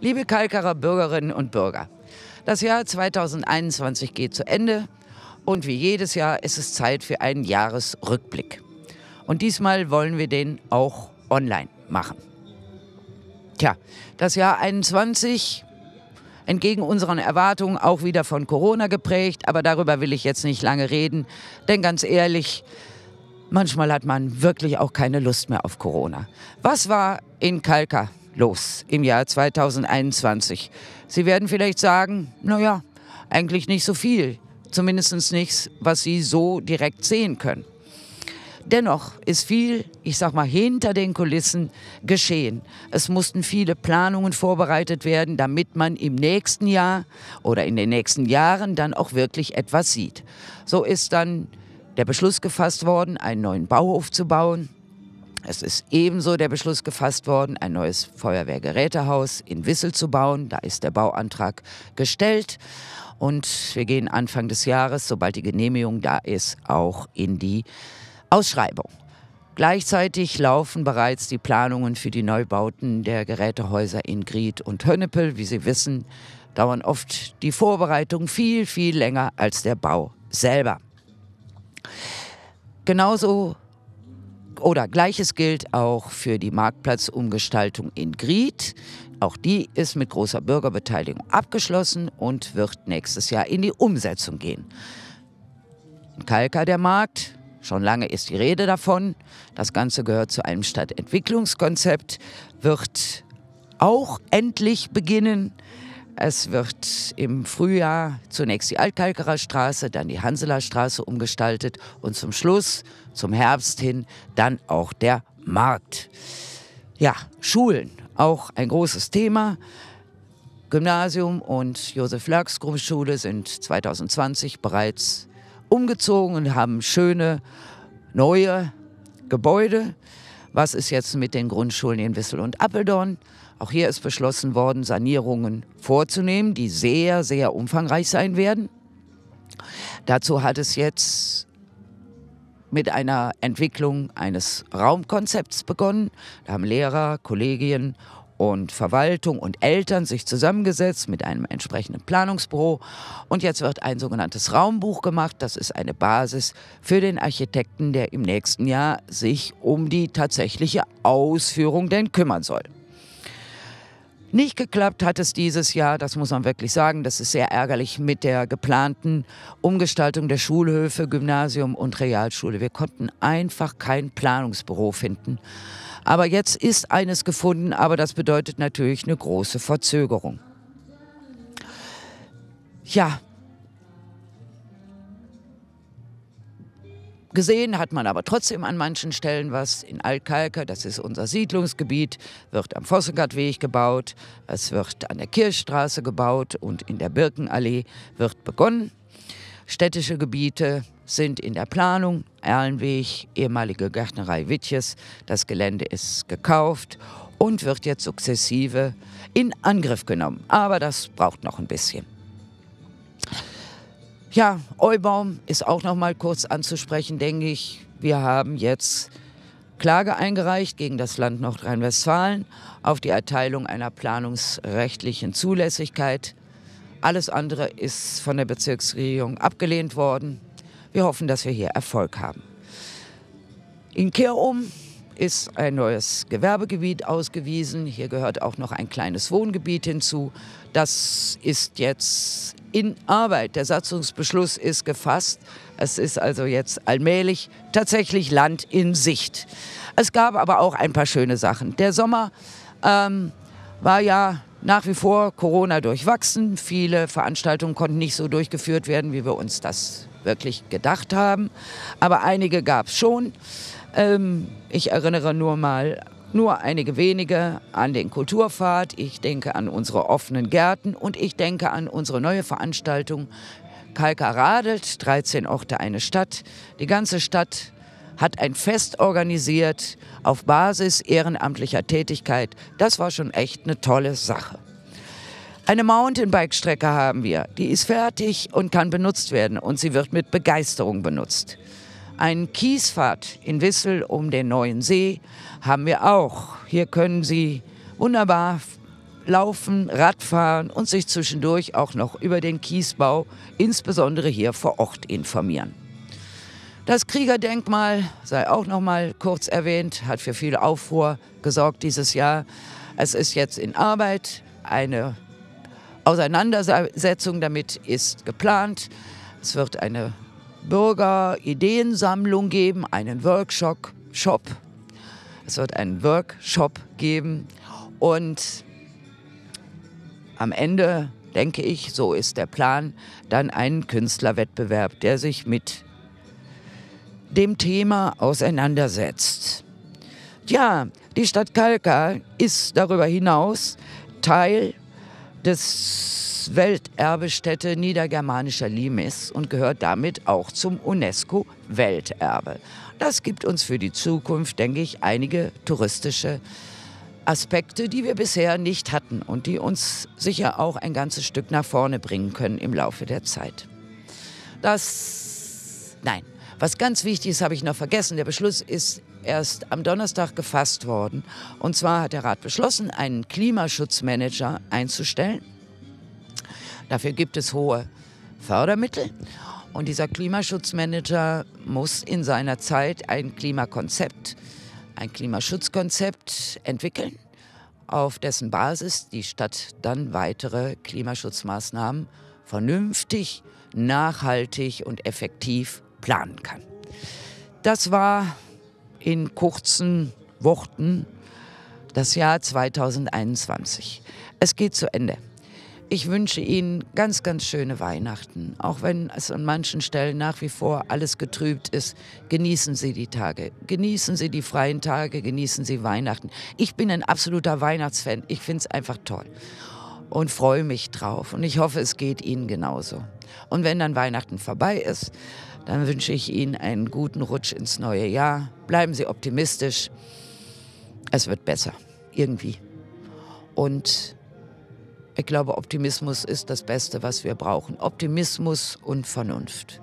Liebe Kalkarer Bürgerinnen und Bürger, das Jahr 2021 geht zu Ende und wie jedes Jahr ist es Zeit für einen Jahresrückblick. Und diesmal wollen wir den auch online machen. Tja, das Jahr 21 entgegen unseren Erwartungen auch wieder von Corona geprägt, aber darüber will ich jetzt nicht lange reden, denn ganz ehrlich, manchmal hat man wirklich auch keine Lust mehr auf Corona. Was war in Kalka los im Jahr 2021? Sie werden vielleicht sagen, naja, eigentlich nicht so viel, zumindest nichts, was Sie so direkt sehen können. Dennoch ist viel, ich sag mal, hinter den Kulissen geschehen. Es mussten viele Planungen vorbereitet werden, damit man im nächsten Jahr oder in den nächsten Jahren dann auch wirklich etwas sieht. So ist dann der Beschluss gefasst worden, einen neuen Bauhof zu bauen. Es ist ebenso der Beschluss gefasst worden, ein neues Feuerwehrgerätehaus in Wissel zu bauen. Da ist der Bauantrag gestellt. Und wir gehen Anfang des Jahres, sobald die Genehmigung da ist, auch in die Ausschreibung. Gleichzeitig laufen bereits die Planungen für die Neubauten der Gerätehäuser in Gried und Hönnepel. Wie Sie wissen, dauern oft die Vorbereitungen viel, viel länger als der Bau selber. Genauso oder gleiches gilt auch für die Marktplatzumgestaltung in Gried. Auch die ist mit großer Bürgerbeteiligung abgeschlossen und wird nächstes Jahr in die Umsetzung gehen. In Kalka der Markt Schon lange ist die Rede davon. Das Ganze gehört zu einem Stadtentwicklungskonzept, wird auch endlich beginnen. Es wird im Frühjahr zunächst die Altkalkerer Straße, dann die Hanseler Straße umgestaltet und zum Schluss, zum Herbst hin, dann auch der Markt. Ja, Schulen, auch ein großes Thema. Gymnasium und Josef Lörks Grundschule sind 2020 bereits umgezogen und haben schöne neue Gebäude. Was ist jetzt mit den Grundschulen in Wissel und Appeldorn? Auch hier ist beschlossen worden, Sanierungen vorzunehmen, die sehr, sehr umfangreich sein werden. Dazu hat es jetzt mit einer Entwicklung eines Raumkonzepts begonnen. Da haben Lehrer, Kollegien und Verwaltung und Eltern sich zusammengesetzt mit einem entsprechenden Planungsbüro. Und jetzt wird ein sogenanntes Raumbuch gemacht. Das ist eine Basis für den Architekten, der im nächsten Jahr sich um die tatsächliche Ausführung denn kümmern soll. Nicht geklappt hat es dieses Jahr, das muss man wirklich sagen. Das ist sehr ärgerlich mit der geplanten Umgestaltung der Schulhöfe, Gymnasium und Realschule. Wir konnten einfach kein Planungsbüro finden. Aber jetzt ist eines gefunden, aber das bedeutet natürlich eine große Verzögerung. Ja. Gesehen hat man aber trotzdem an manchen Stellen was. In Altkalker, das ist unser Siedlungsgebiet, wird am Vossengartweg gebaut, es wird an der Kirchstraße gebaut und in der Birkenallee wird begonnen. Städtische Gebiete sind in der Planung. Erlenweg, ehemalige Gärtnerei Wittjes. Das Gelände ist gekauft und wird jetzt sukzessive in Angriff genommen. Aber das braucht noch ein bisschen. Ja, Eubaum ist auch noch mal kurz anzusprechen, denke ich. Wir haben jetzt Klage eingereicht gegen das Land Nordrhein-Westfalen auf die Erteilung einer planungsrechtlichen Zulässigkeit. Alles andere ist von der Bezirksregierung abgelehnt worden. Wir hoffen, dass wir hier Erfolg haben. In Kerum ist ein neues Gewerbegebiet ausgewiesen. Hier gehört auch noch ein kleines Wohngebiet hinzu. Das ist jetzt in Arbeit. Der Satzungsbeschluss ist gefasst. Es ist also jetzt allmählich tatsächlich Land in Sicht. Es gab aber auch ein paar schöne Sachen. Der Sommer ähm, war ja nach wie vor Corona durchwachsen. Viele Veranstaltungen konnten nicht so durchgeführt werden, wie wir uns das wirklich gedacht haben. Aber einige gab es schon. Ähm, ich erinnere nur mal nur einige wenige an den Kulturpfad. Ich denke an unsere offenen Gärten und ich denke an unsere neue Veranstaltung Kalka radelt, 13 Orte, eine Stadt. Die ganze Stadt hat ein Fest organisiert auf Basis ehrenamtlicher Tätigkeit. Das war schon echt eine tolle Sache. Eine Mountainbike-Strecke haben wir. Die ist fertig und kann benutzt werden und sie wird mit Begeisterung benutzt. Ein Kiesfahrt in Wissel um den neuen See haben wir auch. Hier können Sie wunderbar laufen, Radfahren und sich zwischendurch auch noch über den Kiesbau, insbesondere hier vor Ort, informieren. Das Kriegerdenkmal, sei auch noch mal kurz erwähnt, hat für viel Aufruhr gesorgt dieses Jahr. Es ist jetzt in Arbeit. Eine Auseinandersetzung damit ist geplant. Es wird eine Bürgerideensammlung geben, einen Workshop. Shop. Es wird einen Workshop geben und am Ende, denke ich, so ist der Plan, dann einen Künstlerwettbewerb, der sich mit dem Thema auseinandersetzt. Ja, die Stadt Kalka ist darüber hinaus Teil des Welterbestätte Niedergermanischer Limes und gehört damit auch zum UNESCO-Welterbe. Das gibt uns für die Zukunft, denke ich, einige touristische Aspekte, die wir bisher nicht hatten und die uns sicher auch ein ganzes Stück nach vorne bringen können im Laufe der Zeit. Das, nein, was ganz wichtig ist, habe ich noch vergessen. Der Beschluss ist erst am Donnerstag gefasst worden. Und zwar hat der Rat beschlossen, einen Klimaschutzmanager einzustellen. Dafür gibt es hohe Fördermittel. Und dieser Klimaschutzmanager muss in seiner Zeit ein Klimakonzept, ein Klimaschutzkonzept entwickeln, auf dessen Basis die Stadt dann weitere Klimaschutzmaßnahmen vernünftig, nachhaltig und effektiv planen kann. Das war in kurzen Worten das Jahr 2021. Es geht zu Ende. Ich wünsche Ihnen ganz, ganz schöne Weihnachten. Auch wenn es an manchen Stellen nach wie vor alles getrübt ist, genießen Sie die Tage. Genießen Sie die freien Tage, genießen Sie Weihnachten. Ich bin ein absoluter Weihnachtsfan. Ich finde es einfach toll und freue mich drauf. Und ich hoffe, es geht Ihnen genauso. Und wenn dann Weihnachten vorbei ist, dann wünsche ich Ihnen einen guten Rutsch ins neue Jahr. Bleiben Sie optimistisch. Es wird besser. Irgendwie. Und ich glaube, Optimismus ist das Beste, was wir brauchen. Optimismus und Vernunft.